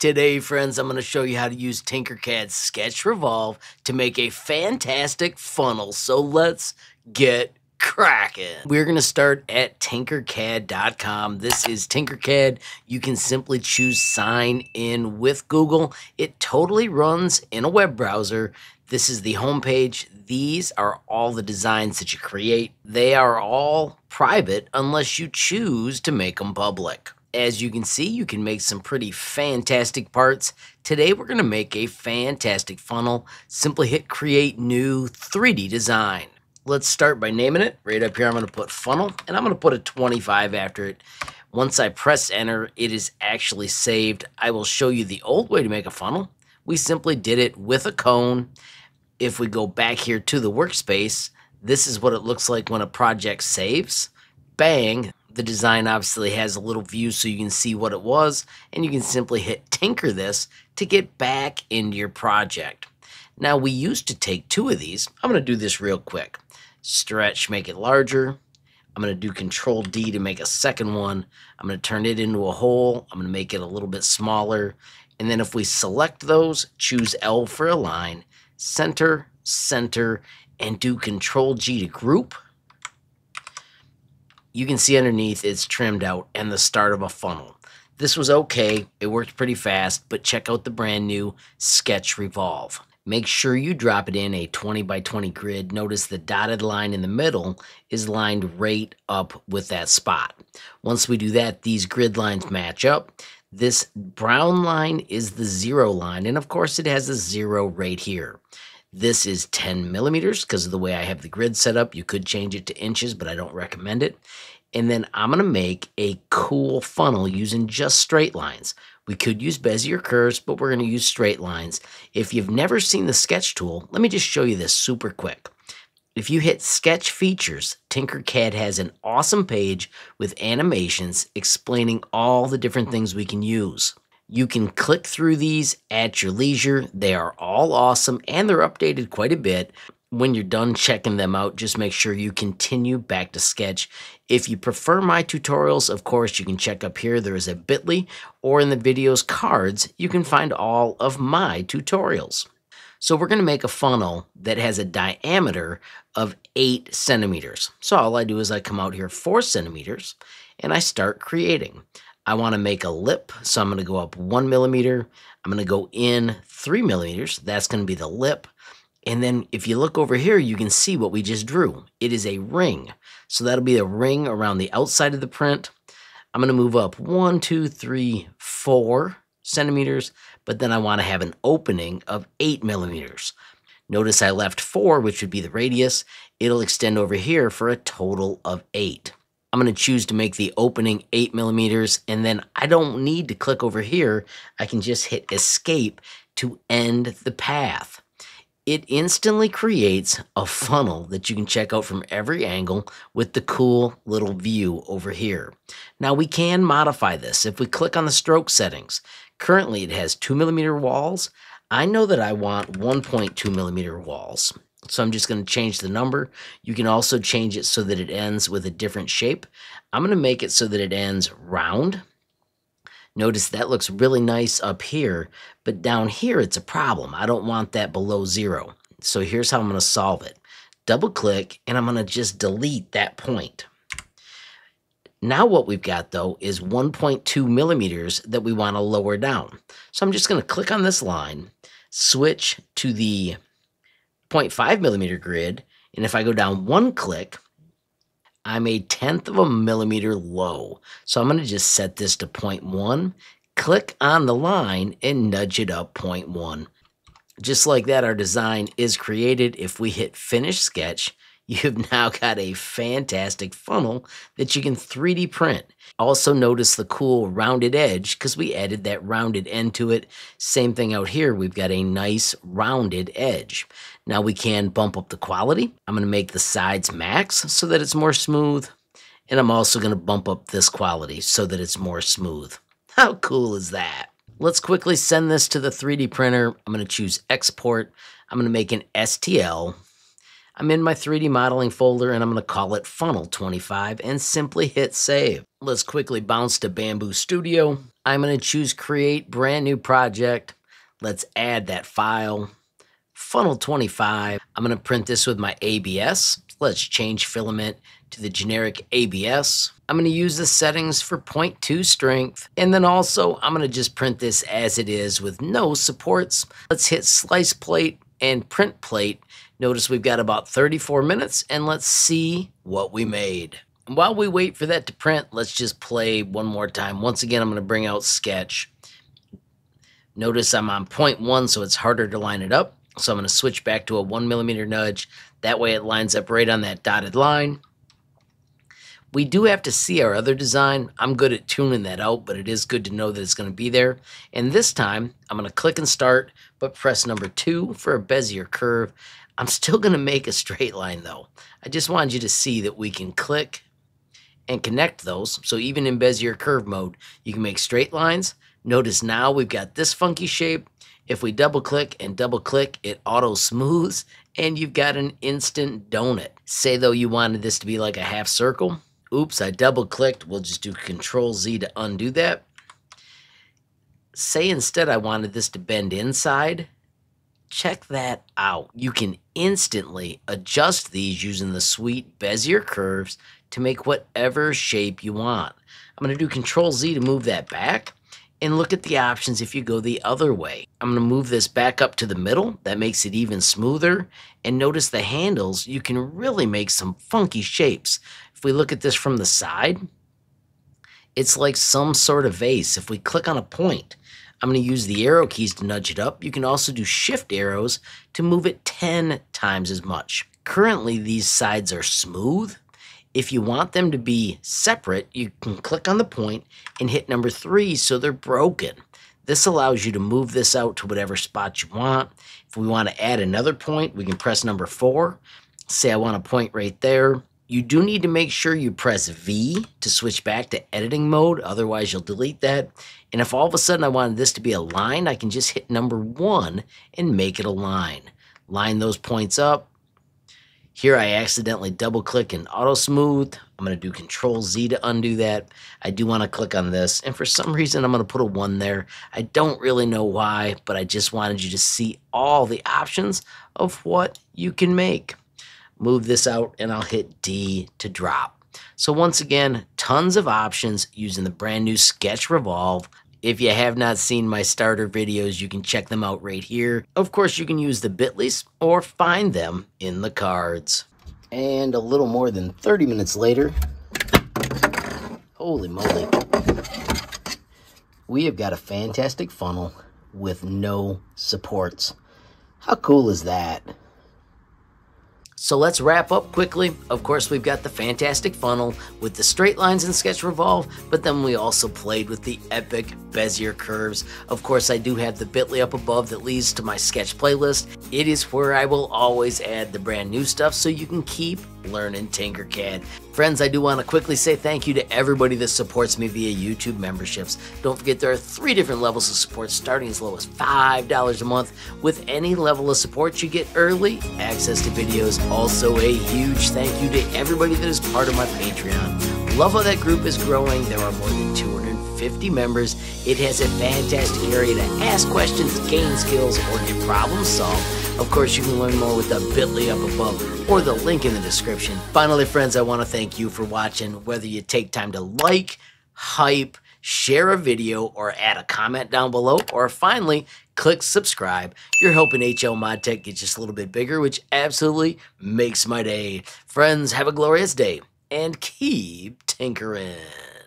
Today, friends, I'm going to show you how to use Tinkercad Sketch Revolve to make a fantastic funnel. So let's get cracking. We're going to start at tinkercad.com. This is Tinkercad. You can simply choose sign in with Google. It totally runs in a web browser. This is the homepage. These are all the designs that you create. They are all private unless you choose to make them public. As you can see, you can make some pretty fantastic parts. Today, we're going to make a fantastic funnel. Simply hit Create New 3D Design. Let's start by naming it. Right up here, I'm going to put Funnel, and I'm going to put a 25 after it. Once I press Enter, it is actually saved. I will show you the old way to make a funnel. We simply did it with a cone. If we go back here to the workspace, this is what it looks like when a project saves. Bang, the design obviously has a little view so you can see what it was, and you can simply hit tinker this to get back into your project. Now we used to take two of these. I'm going to do this real quick. Stretch, make it larger. I'm going to do control D to make a second one. I'm going to turn it into a hole. I'm going to make it a little bit smaller. And then if we select those, choose L for align, center, center, and do control G to group you can see underneath it's trimmed out and the start of a funnel. This was okay, it worked pretty fast, but check out the brand new Sketch Revolve. Make sure you drop it in a 20 by 20 grid. Notice the dotted line in the middle is lined right up with that spot. Once we do that, these grid lines match up. This brown line is the zero line, and of course it has a zero right here. This is 10 millimeters because of the way I have the grid set up. You could change it to inches, but I don't recommend it. And then I'm going to make a cool funnel using just straight lines. We could use Bezier curves, but we're going to use straight lines. If you've never seen the sketch tool, let me just show you this super quick. If you hit Sketch Features, Tinkercad has an awesome page with animations explaining all the different things we can use. You can click through these at your leisure. They are all awesome and they're updated quite a bit. When you're done checking them out, just make sure you continue back to Sketch. If you prefer my tutorials, of course, you can check up here. There is a bit.ly or in the video's cards, you can find all of my tutorials. So we're going to make a funnel that has a diameter of 8 centimeters. So all I do is I come out here 4 centimeters and I start creating. I want to make a lip, so I'm going to go up one millimeter. I'm going to go in three millimeters. That's going to be the lip. And then if you look over here, you can see what we just drew. It is a ring. So that'll be a ring around the outside of the print. I'm going to move up one, two, three, four centimeters, but then I want to have an opening of eight millimeters. Notice I left four, which would be the radius. It'll extend over here for a total of eight. I'm going to choose to make the opening 8 millimeters, and then I don't need to click over here. I can just hit escape to end the path. It instantly creates a funnel that you can check out from every angle with the cool little view over here. Now we can modify this. If we click on the stroke settings, currently it has 2 millimeter walls. I know that I want 1.2 millimeter walls. So I'm just going to change the number. You can also change it so that it ends with a different shape. I'm going to make it so that it ends round. Notice that looks really nice up here, but down here it's a problem. I don't want that below zero. So here's how I'm going to solve it. Double click and I'm going to just delete that point. Now what we've got though is 1.2 millimeters that we want to lower down. So I'm just going to click on this line, switch to the 0.5 millimeter grid, and if I go down one click, I'm a tenth of a millimeter low. So I'm going to just set this to 0.1, click on the line, and nudge it up 0.1. Just like that, our design is created. If we hit Finish Sketch, you've now got a fantastic funnel that you can 3D print. Also notice the cool rounded edge because we added that rounded end to it. Same thing out here, we've got a nice rounded edge. Now we can bump up the quality. I'm going to make the sides max so that it's more smooth. And I'm also going to bump up this quality so that it's more smooth. How cool is that? Let's quickly send this to the 3D printer. I'm going to choose export. I'm going to make an STL. I'm in my 3D modeling folder and I'm going to call it Funnel 25 and simply hit save. Let's quickly bounce to Bambu Studio. I'm going to choose create brand new project. Let's add that file. Funnel 25. I'm going to print this with my ABS. Let's change filament to the generic ABS. I'm going to use the settings for 0.2 strength. And then also, I'm going to just print this as it is with no supports. Let's hit slice plate and print plate. Notice we've got about 34 minutes and let's see what we made. And while we wait for that to print, let's just play one more time. Once again, I'm going to bring out Sketch. Notice I'm on point one, so it's harder to line it up. So I'm to switch back to a one millimeter nudge. That way it lines up right on that dotted line. We do have to see our other design. I'm good at tuning that out, but it is good to know that it's going to be there. And this time, I'm going to click and start, but press number two for a Bezier curve. I'm still going to make a straight line though. I just wanted you to see that we can click and connect those. So even in Bezier curve mode, you can make straight lines. Notice now we've got this funky shape. If we double click and double click, it auto smooths and you've got an instant donut. Say though you wanted this to be like a half circle, Oops, I double clicked. We'll just do Control Z to undo that. Say instead I wanted this to bend inside. Check that out. You can instantly adjust these using the sweet Bezier curves to make whatever shape you want. I'm going to do Control Z to move that back and look at the options if you go the other way. I'm going to move this back up to the middle. That makes it even smoother. And notice the handles, you can really make some funky shapes. If we look at this from the side, it's like some sort of vase. If we click on a point, I'm going to use the arrow keys to nudge it up. You can also do shift arrows to move it 10 times as much. Currently, these sides are smooth, if you want them to be separate, you can click on the point and hit number three so they're broken. This allows you to move this out to whatever spot you want. If we want to add another point, we can press number four. Say I want a point right there. You do need to make sure you press V to switch back to editing mode, otherwise you'll delete that. And if all of a sudden I wanted this to be a line, I can just hit number one and make it a line. Line those points up, here I accidentally double click and auto smooth. I'm going to do control Z to undo that. I do want to click on this. And for some reason, I'm going to put a one there. I don't really know why, but I just wanted you to see all the options of what you can make. Move this out and I'll hit D to drop. So once again, tons of options using the brand new Sketch Revolve. If you have not seen my starter videos, you can check them out right here. Of course, you can use the bitleys or find them in the cards. And a little more than 30 minutes later, holy moly, we have got a fantastic funnel with no supports. How cool is that? So let's wrap up quickly. Of course, we've got the fantastic funnel with the straight lines in Sketch Revolve, but then we also played with the epic Bezier curves. Of course, I do have the bit.ly up above that leads to my sketch playlist. It is where I will always add the brand new stuff so you can keep learning Tinkercad. Friends, I do want to quickly say thank you to everybody that supports me via YouTube memberships. Don't forget there are three different levels of support starting as low as $5 a month. With any level of support, you get early access to videos. Also, a huge thank you to everybody that is part of my Patreon. Love how that group is growing. There are more than 250 members. It has a fantastic area to ask questions, gain skills, or get problems solved. Of course, you can learn more with the bit.ly up above or the link in the description. Finally, friends, I want to thank you for watching. Whether you take time to like, hype, share a video, or add a comment down below, or finally, click subscribe. You're helping HL Mod Tech get just a little bit bigger, which absolutely makes my day. Friends, have a glorious day and keep tinkering.